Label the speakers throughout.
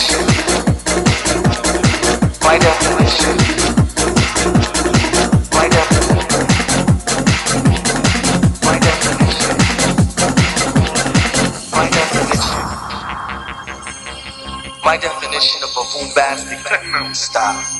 Speaker 1: definition. My definition. My definition. My definition. My definition. My definition of a bombastic techno style.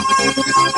Speaker 1: Thank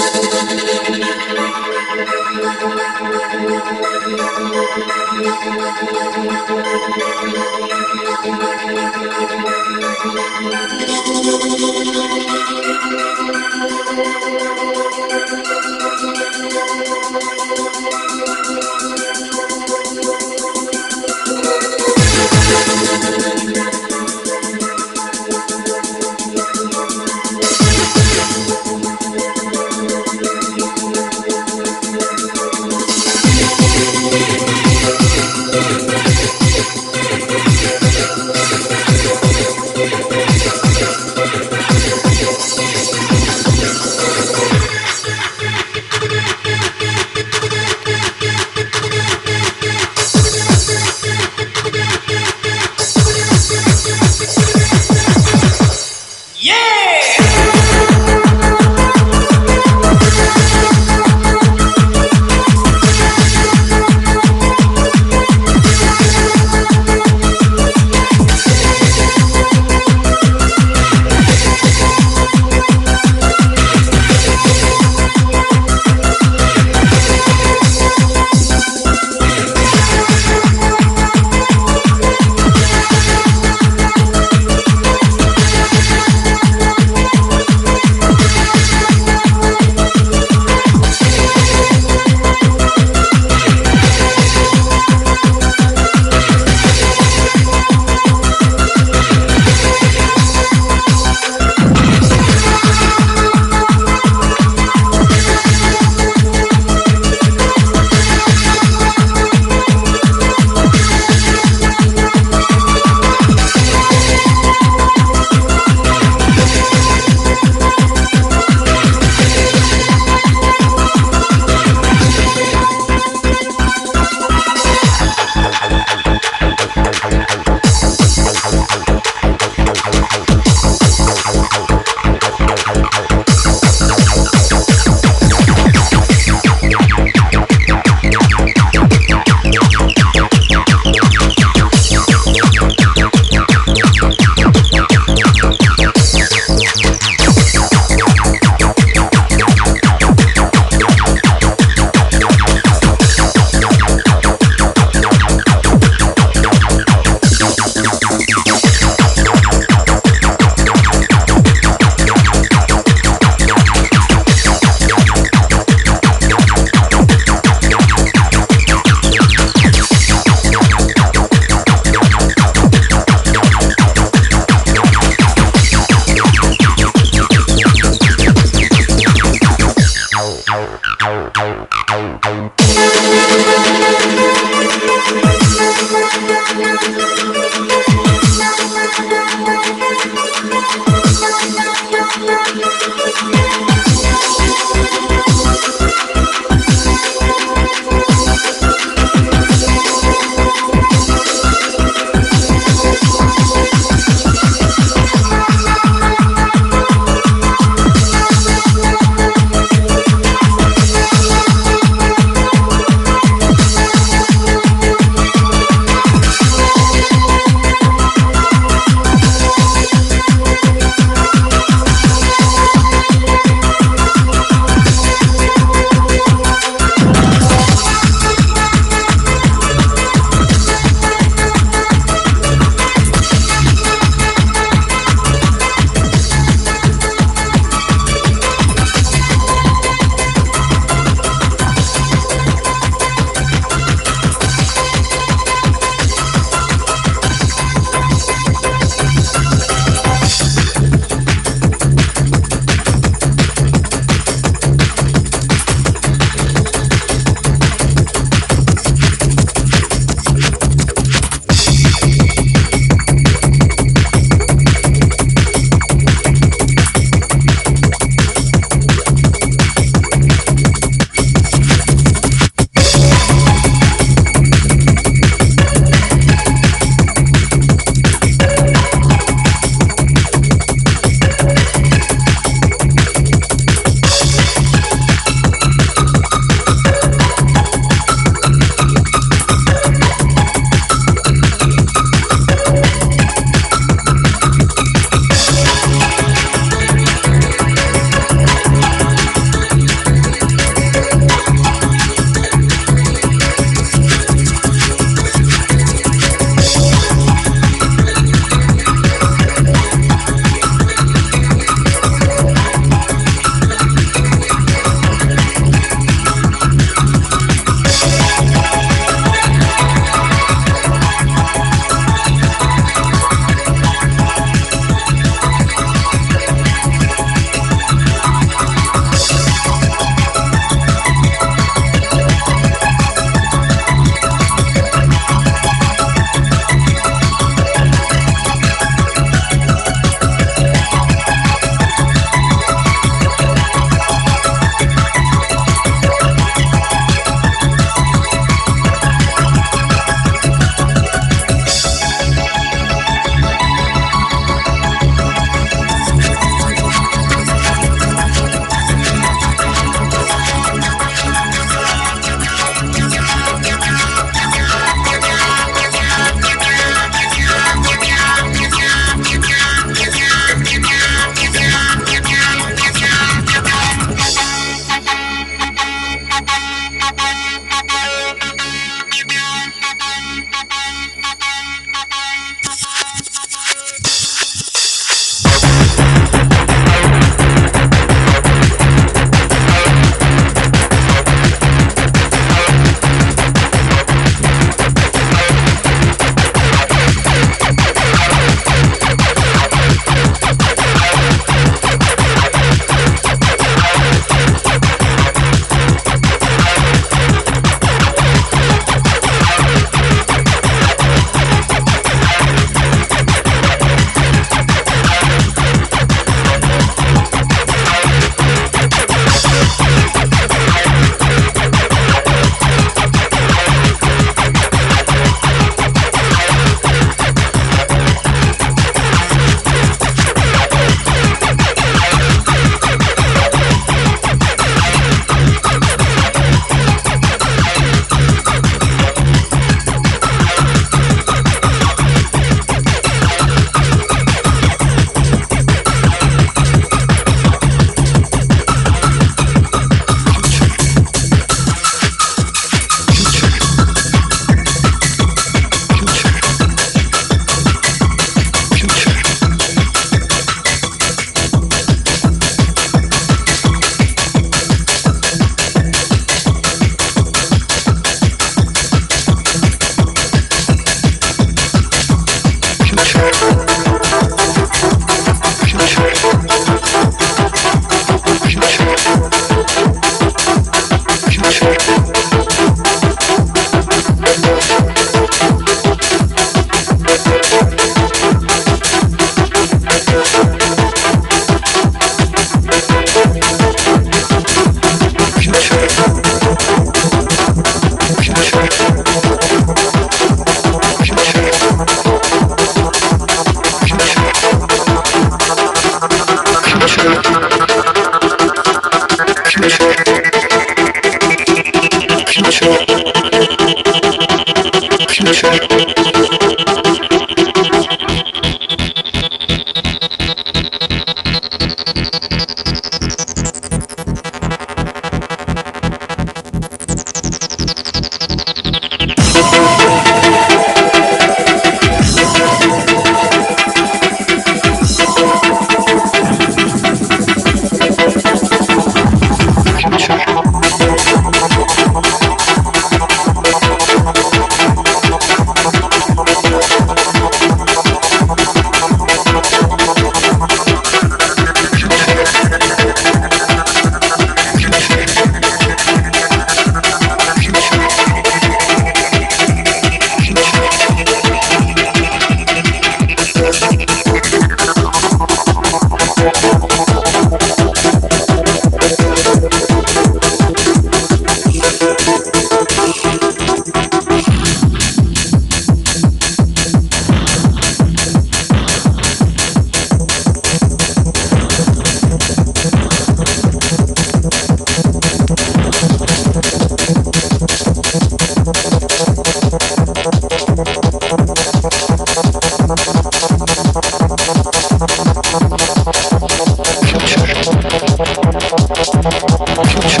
Speaker 2: future.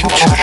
Speaker 2: Future.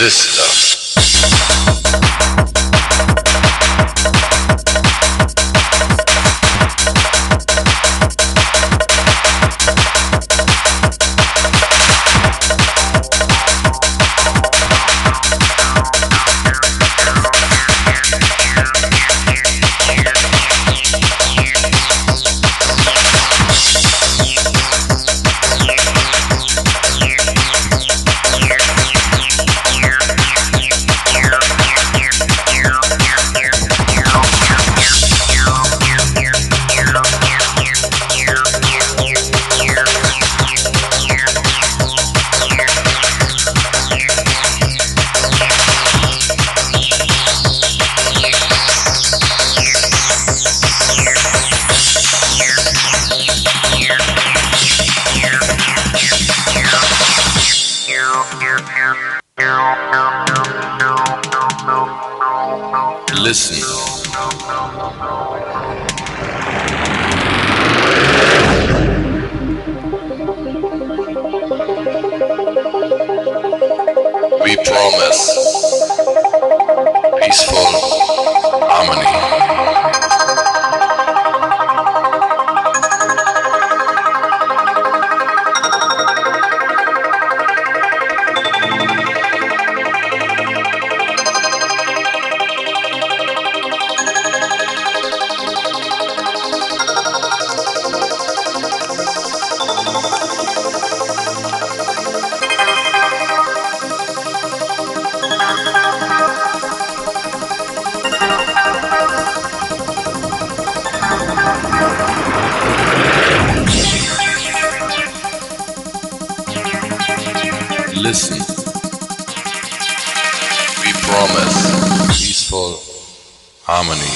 Speaker 3: this stuff. listen. We promise peaceful harmony.